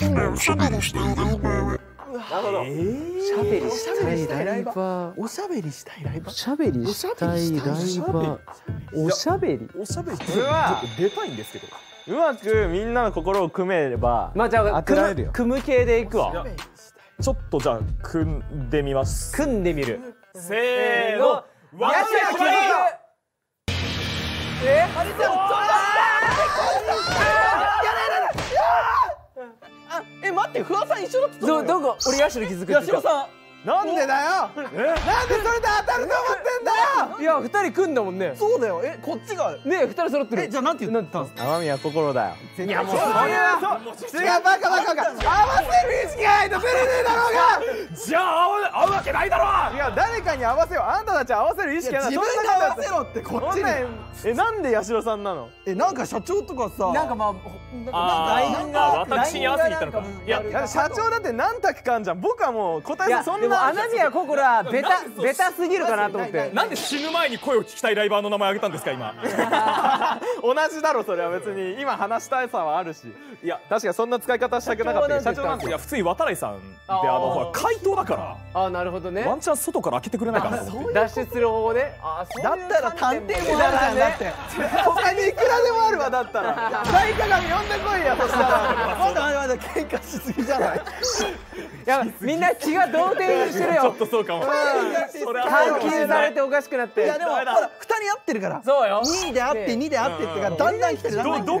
今おしゃべりしたいライバーは。なるほど、えー、しゃべりしたいライバー。おしゃべりしたいライバー。おしゃべりしたいライバー。おしゃべりおしゃべり。これは出たいんですけど。うまくみんなの心を組めればまあじゃあ当てられるよ。組む系でいくわ。ちょっとじゃあ組んでみます。組んでみる。せーの。やし待って不破さん一緒だったどどこ？俺ヤシの気づくって言ったさん。なんでだよ。なんでそれで当たると思ってんだよ。いや二人組んだもんね。そうだよ。えこっちが。ねえ二人揃ってる。えじゃあなんて言ったんですか？天宮心だよ。いやもうそれは。そう。違うバカバカバカ。合わせる意識がないと出れねえだろうが。じゃあ合う合うわけないだろいや誰かに合わせよ。うあんたたち合わせる意識がない自分が合わせろってこっちに。えなんで八代さんなの？えなんか社長とかさ。なんかまああ私に合わせに行ったのかいや。社長だって何択かあんじゃん。僕はもう答えずそんな穴宮心はベタベタすぎるかなと思って。なんで死ぬ前に声を聞きたいライバーの名前あげたんですか今 同じだろそれは別に。今話したいさはあるし。いや確かにそそんな使い方したくなかった。けど社長はなんで。すか？いや普通に渡来さんでああー。のほら怪盗だから。あなるほどね。ワンチャン外から開けてくれないかな脱出する方法ねあそうだったら探偵もだあるじゃん。だって。他にいくらでもあるわだったら。大鏡呼んでこいやそしたらまだまだまだ喧嘩しすぎじゃないいやみんな気が動転してるちょっよとそうかも。それは監禁されておかしくなって。いやでもほら二人合ってるから。そうよ。2で合って2で合ってってからだんだん来てる。だんだん来てる